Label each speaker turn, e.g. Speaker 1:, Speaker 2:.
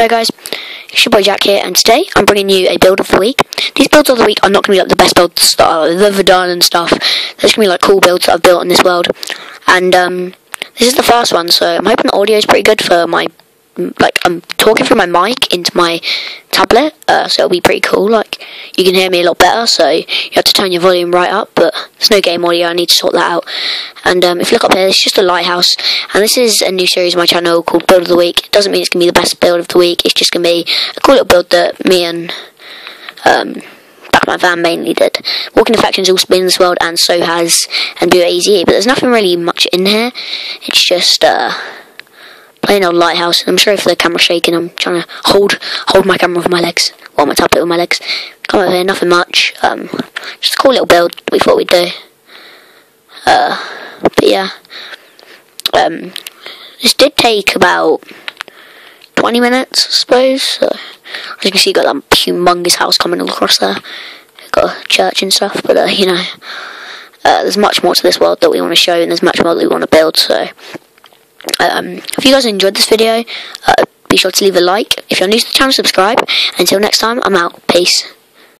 Speaker 1: Hello guys, it's your boy Jack here, and today I'm bringing you a build of the week. These builds of the week are not going to be like the best builds that I've ever done and stuff. There's going to be like cool builds that I've built in this world, and um, this is the first one, so I'm hoping the audio is pretty good for my like I'm talking through my mic into my tablet, uh, so it'll be pretty cool. Like you can hear me a lot better, so you have to turn your volume right up. But there's no game audio. I need to sort that out. And um, if you look up here, it's just a lighthouse, and this is a new series on my channel called Build of the Week. It doesn't mean it's gonna be the best build of the week. It's just gonna be a cool little build that me and um, back my van mainly did. Walking Infections also been in this world, and so has and do easy. But there's nothing really much in here. It's just uh playing old lighthouse. I'm sorry for the camera shaking. I'm trying to hold hold my camera with my legs, while my tablet with my legs. Come over here, nothing much. Um, just a cool little build we thought we'd do. Uh, but yeah, um, this did take about 20 minutes, I suppose. So, as you can see, you got that humongous house coming all across there. Got a church and stuff, but uh, you know, uh, there's much more to this world that we want to show, and there's much more that we want to build. So. Um, if you guys enjoyed this video, uh, be sure to leave a like. If you're new to the channel, subscribe. Until next time, I'm out. Peace.